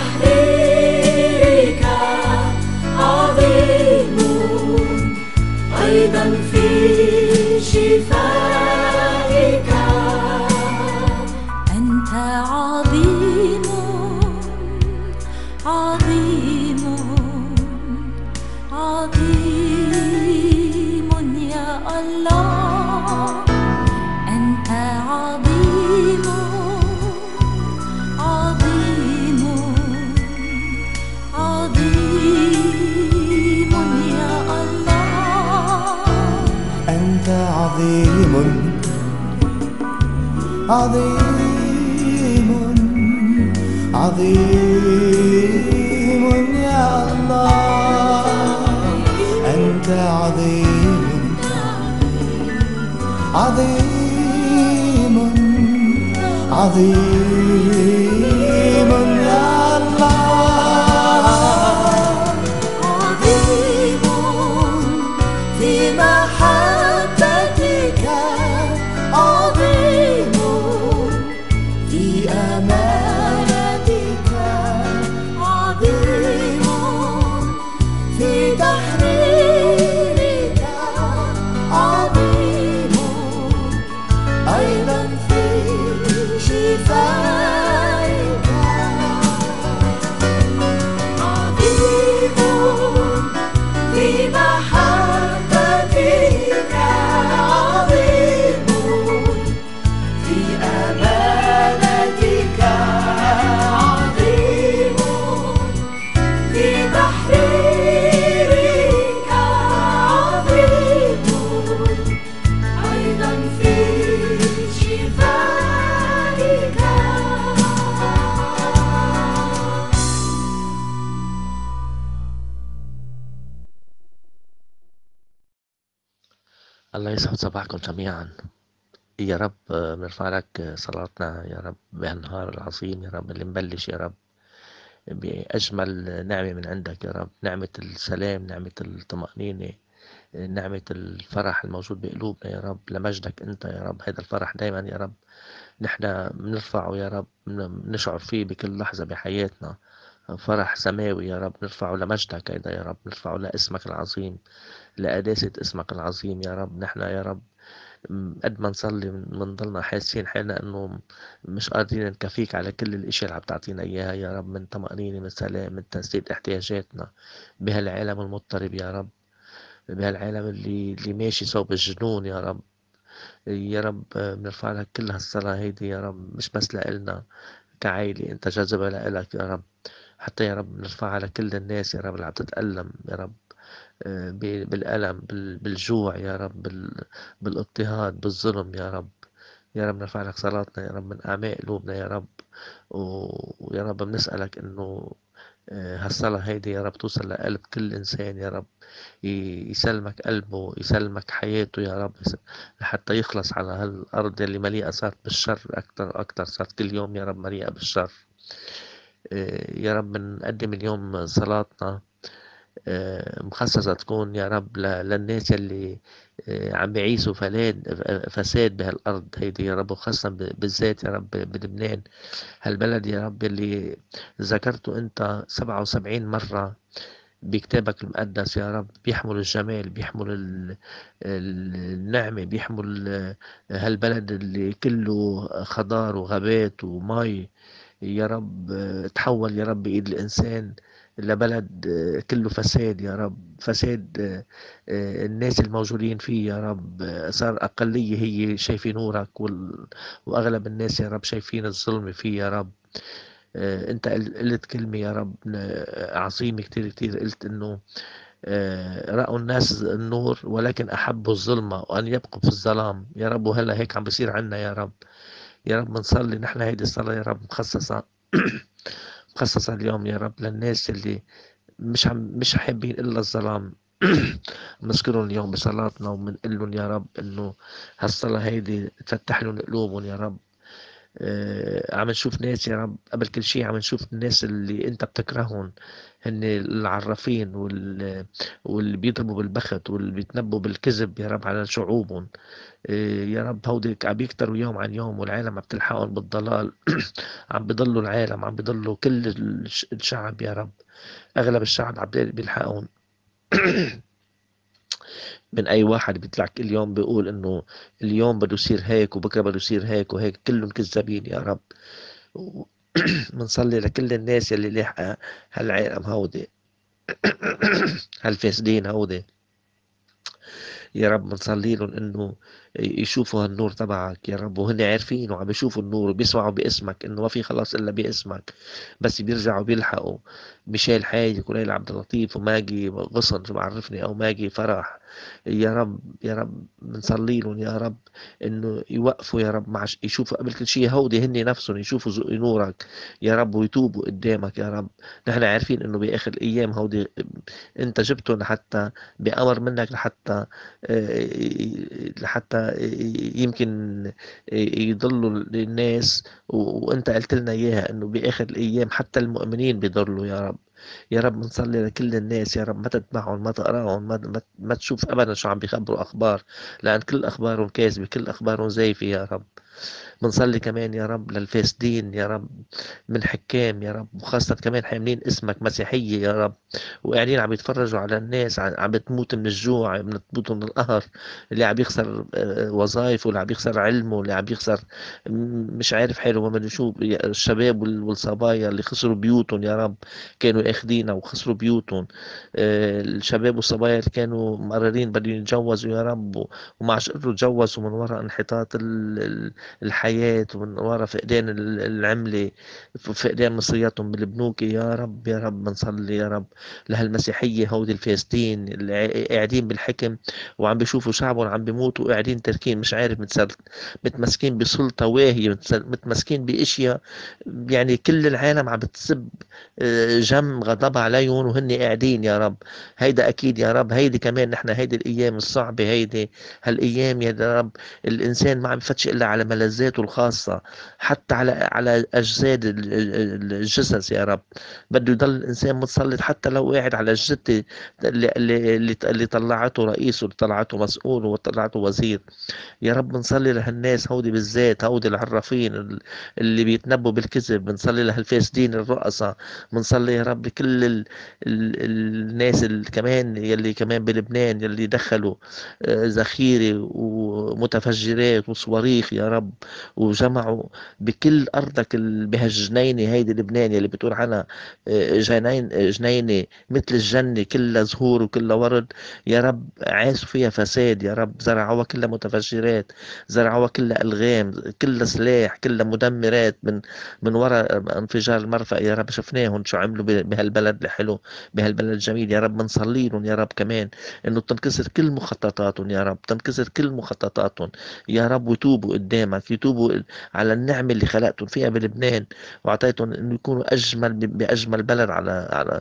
Yahweh. عظيم عظيم يا الله. أنت عظيم عظيم عظيم. يسعد صباحكم جميعا. يا رب آه، بنرفع لك آه، صلاتنا. يا رب بهالنهار العظيم. يا رب اللي مبلش يا رب بأجمل نعمة من عندك. يا رب نعمة السلام نعمة الطمأنينة نعمة الفرح الموجود بقلوبنا. يا رب لمجدك أنت. يا رب هذا الفرح دايما. يا رب نحن بنرفعه. يا رب بنشعر فيه بكل لحظة بحياتنا. فرح سماوي يا رب نرفعه لمجدك هيدا يا رب نرفعه لاسمك العظيم لقداسة اسمك العظيم يا رب نحن يا رب قد ما نصلي بنضلنا حاسين حالنا إنه مش قادرين نكفيك على كل الاشياء اللي عم تعطينا إياها يا رب من طمأنينة من سلام من تسديد احتياجاتنا بهالعالم المضطرب يا رب بهالعالم اللي اللي ماشي صوب الجنون يا رب يا رب آه، بنرفع لك كل هالصلاة هيدي يا رب مش بس لإلنا كعائلة أنت جاذبة لإلك يا رب. حتى يا رب نرفعها لكل الناس يا رب اللي عم تتألم يا رب آه، بالألم بال- بالجوع يا رب بال- بالاضطهاد بالظلم يا رب. يا رب نرفع لك صلاتنا يا رب من أعماق قلوبنا يا رب. ويا رب بنسألك إنه آه، هالصلاة هيدي يا رب توصل لقلب كل إنسان يا رب. يسلمك قلبه يسلمك حياته يا رب لحتى يخلص على هالأرض اللي مليئة صارت بالشر أكتر أكتر صارت كل يوم يا رب مليئة بالشر. يا رب بنقدم اليوم صلاتنا آه، مخصصة تكون يا رب للناس اللي آه، عم بيعيشوا فلاد فساد بهالأرض. هيدي يا رب وخاصة بالذات يا رب بلبنان. هالبلد يا رب اللي ذكرته أنت 77 مرة بكتابك المقدس يا رب بيحمل الجمال بيحمل ال- ال- النعمة بيحمل آه، هالبلد اللي كله خضار وغابات ومي. يا رب تحول يا رب بإيد الإنسان لبلد كله فساد يا رب فساد آه، الناس الموجودين فيه يا رب صار أقلية هي شايفين نورك وال... وأغلب الناس يا رب شايفين الظلم فيه يا رب. آه، أنت قل- قلت كلمة يا رب عظيمة كتير كتير قلت إنه آه، رأوا الناس النور ولكن أحبوا الظلمة وأن يبقوا في الظلام. يا رب وهلأ هيك عم بيصير عنا يا رب. يا رب بنصلي نحن هيدي الصلاة يا رب مخصصة. مخصصة اليوم يا رب للناس اللي مش عم مش حابين إلا الظلام. بنذكرهم اليوم بصلاتنا وبنقول لهم يا رب إنه هالصلاة هيدي تفتح لهم قلوبهم يا رب. عم نشوف ناس يا رب قبل كل شيء عم نشوف الناس اللي انت بتكرههم هن العرافين وال... واللي بيضربوا بالبخت واللي بيتنبوا بالكذب يا رب على شعوبهم. آه، يا رب هودي عم بيكتروا يوم عن يوم والعالم عم تلحقهم بالضلال. عم بيضلوا العالم عم بيضلوا كل الش- الشعب يا رب. أغلب الشعب عم بيلحقهم. من أي واحد بيطلع كل يوم بيقول إنه اليوم بده يصير هيك وبكرة بده يصير هيك وهيك كلهم كذابين يا رب. بنصلي لكل الناس اللي لاحقة هالعالم هودي. هالفاسدين هودي. يا رب بنصلي لهم إنه يشوفوا هالنور تبعك يا رب وهن عارفين وعم يشوفوا النور وبيسمعوا باسمك إنه ما في خلاص إلا باسمك بس بيرجعوا بيلحقوا ميشيل حايد وليلى عبد اللطيف وماجي غصن بعرفني أو ماجي فرح يا رب يا رب بنصلي لهم يا رب إنه يوقفوا يا رب مع يشوفوا قبل كل شيء هودي هن نفسهم يشوفوا نورك يا رب ويتوبوا قدامك يا رب. نحن عارفين إنه بآخر الأيام هودي أنت جبتهم لحتى بأمر منك لحتى آه، لحتى يمكن يضلوا الناس وانت قلت لنا إياها إنه بآخر الأيام حتى المؤمنين بيضلوا يا رب يا رب بنصلي لكل الناس يا رب ما تتبعهم ما تقرأهم ما, ما تشوف ابدا شو عم بيخبروا أخبار لأن كل أخبارهم كاذبة كل أخبارهم زيفه يا رب. بنصلي كمان يا رب للفاسدين يا رب من حكام يا رب وخاصة كمان حاملين اسمك مسيحية يا رب. وقاعدين عم يتفرجوا على الناس عم بتموت من الجوع عم بتموت من القهر. اللي عم يخسر آه، وظائفه اللي عم يخسر علمه اللي عم يخسر مش عارف حاله. ما شو الشباب والصبايا اللي خسروا بيوتهم يا رب كانوا آخذينها وخسروا بيوتهم. آه، الشباب والصبايا اللي كانوا مقررين بدهم يتجوزوا يا رب. وما عادش يتجوزوا من وراء انحطاط الحياة ومن وراء فقدان العملة فقدان مصرياتهم بالبنوك يا رب يا رب بنصلي يا رب. لهالمسيحية هودي الفاسدين اللي قاعدين بالحكم وعم بيشوفوا شعبهم عم بيموتوا وقاعدين تركين مش عارف متمسكين بسلطة واهية متمسكين بأشياء. يعني كل العالم عم بتسب آه، جم غضبها عليهم وهن قاعدين يا رب. هيدا أكيد يا رب. هيدي كمان نحن هيدي الأيام الصعبة هيدي هالأيام يا رب. الإنسان ما عم يفتش إلا على ملذاته الخاصة حتى على على أجساد الجثث يا رب. بده يضل الإنسان متسلط حتى لو قاعد على الجثة اللي, اللي, اللي طلعته رئيس واللي طلعته مسؤول وطلعته وزير. يا رب بنصلي لهالناس هودي بالذات هودي العرافين اللي بيتنبوا بالكذب. بنصلي لهالفاسدين الرؤساء. بنصلي يا رب كل ال ال الناس اللي كمان يلي كمان بلبنان يلي دخلوا آه، ذخيرة ومتفجرات وصواريخ يا رب. وجمعوا بكل أرضك بهالجنينة هيدي لبنان يلي بتقول عنها آه، جنين جنينة مثل الجنة كلها زهور وكلها ورد. يا رب عاشوا فيها فساد يا رب زرعوها كلها متفجرات زرعوها كلها ألغام كلها سلاح كلها مدمرات من من وراء انفجار المرفأ. يا رب شفناهم شو عملوا بهالبلد الحلو بهالبلد الجميل. يا رب بنصلي لهم يا رب كمان إنه تنكسر كل مخططاتهم يا رب تنكسر كل مخططاتهم. يا رب ويتوبوا قدامك يتوبوا على النعمة اللي خلقتهم فيها بلبنان واعطيتهم إنه يكونوا أجمل بأجمل بلد على على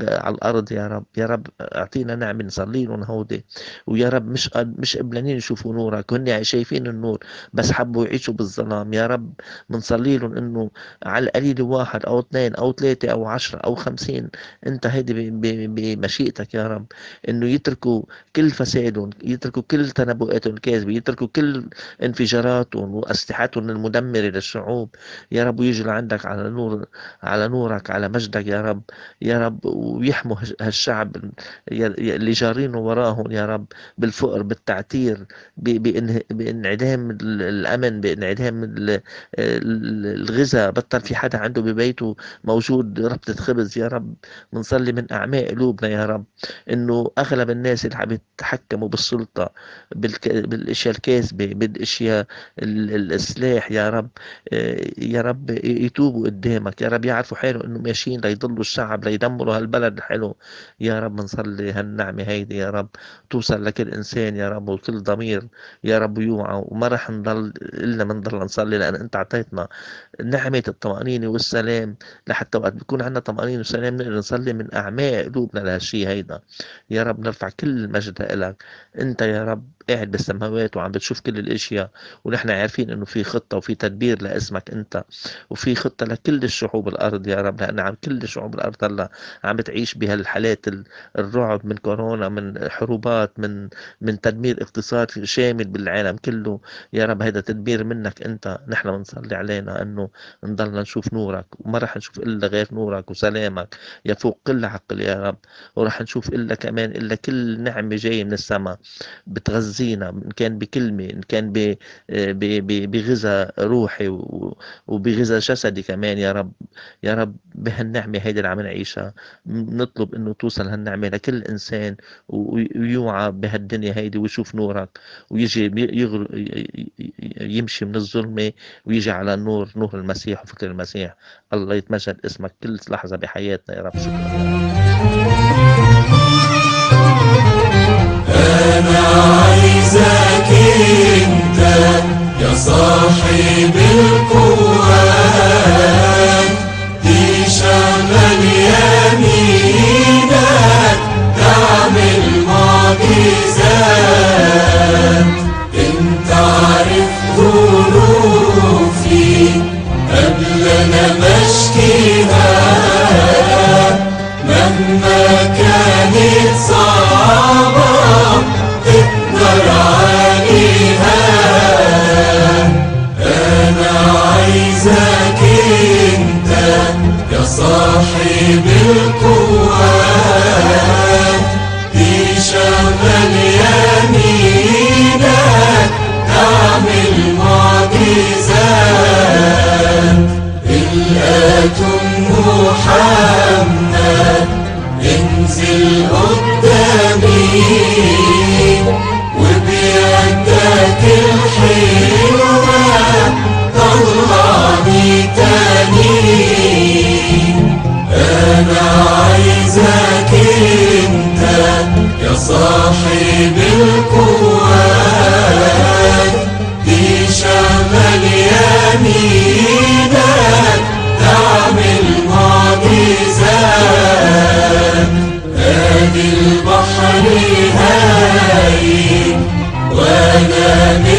على الأرض. يا رب يا رب أعطينا نعمة نصلي لهم هودي ويا رب مش مش قبلانين يشوفوا نورك هن شايفين النور بس حبوا يعيشوا بالظلام. يا رب بنصلي لهم إنه على القليل واحد أو اثنين أو ثلاثة أو عشرة أو خمسين أنت هيدي بمشيئتك يا رب. إنه يتركوا كل فسادهم يتركوا كل تنبؤاتهم الكاذبة يتركوا كل انفجاراتهم واسلحتهم المدمرة للشعوب. يا رب ويجوا لعندك على نور على نورك على مجدك يا رب. يا رب ويحموا هالشعب اللي جارين وراهم يا رب بالفقر بالتعتير بإنعدام الأمن بإنعدام الغذاء. بطل في حدا عنده ببيته موجود ربطة خبز يا رب. بنصلي من أعماق قلوبنا يا رب. إنه أغلب الناس اللي عم يتحكموا بالسلطة بالأشياء الكاذبة بالأشياء السلاح يا رب يا رب يتوبوا قدامك. يا رب يعرفوا حالهم انه ماشيين ليضلوا الشعب ليدمروا هالبلد الحلو يا رب بنصلي هالنعمة هيدي يا رب توصل لكل إنسان يا رب وكل ضمير يا رب يوعى. وما رح نضل إلا منضل نصلي لأن أنت أعطيتنا نعمة الطمأنينة والسلام. لحتى وقت بيكون عندنا طمأنينة وسلام نقدر نصلي من أعماق قلوبنا لهالشي هيدا. يا رب نرفع كل المجد لك أنت يا رب قاعد بالسماوات وعم بتشوف كل الأشياء ونحن عارفين إنه في خطة وفي تدبير لاسمك أنت وفي خطة لكل الشعوب الأرض يا رب لأن عم كل شعوب الأرض هلأ عم بتعيش بهالحالات الرعب من كورونا من حروبات من من تدمير اقتصاد شامل بالعالم كله. يا رب هذا تدبير منك أنت نحن بنصلي علينا إنه نضلنا نشوف نورك وما رح نشوف إلا غير نورك وسلامك يفوق كل عقل يا رب ورح نشوف إلا كمان إلا كل نعمة جاية من السماء بتغذي تغذينا إن كان بكلمة إن كان ب- ب- بغذاء روحي و- وبغذاء جسدي كمان يا رب يا رب بهالنعمة هيدي اللي عم نعيشها نطلب إنه توصل هالنعمة لكل إنسان ويوعى بهالدنيا هيدي ويشوف نورك ويجي يغل... يمشي من الظلمة ويجي على النور نور المسيح وفكر المسيح. الله يتمجد اسمك كل لحظة بحياتنا يا رب. شكرا. أنا عايزك أنت يا صاحب وانا مستنيك